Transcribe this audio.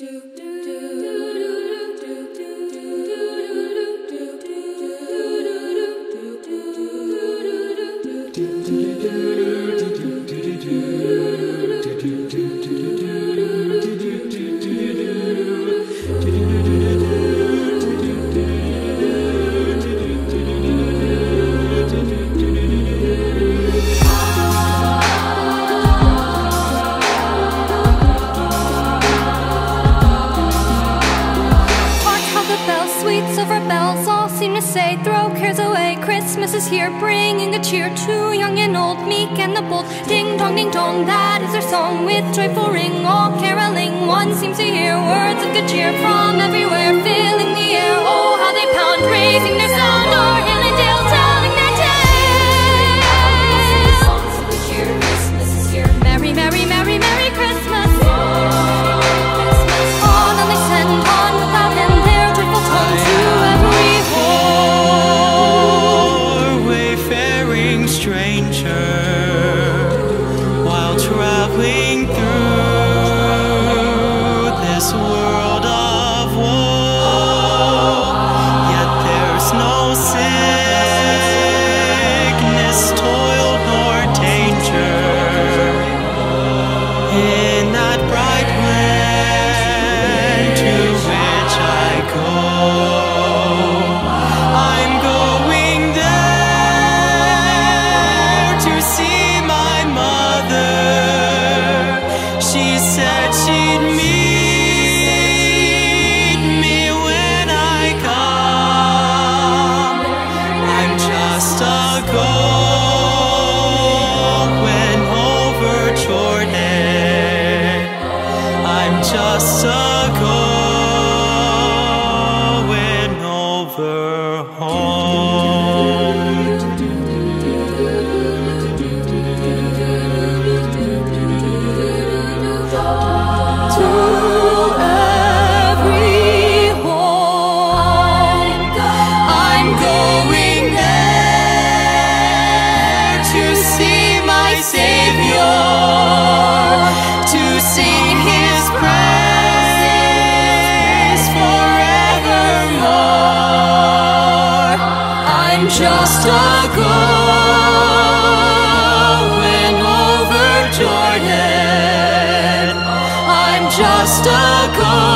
Hark silver bells, all seem to say, Throw cares away, Christmas is here, bringing a cheer to young and old, meek and the bold. Ding dong, ding dong, that is their song, with joyful ring, all caroling. One seems to hear words of good cheer from everywhere, filling the air. Oh, how they pound, raising their sound, o'er just a going over home. Just a going over Jordan. I'm just a going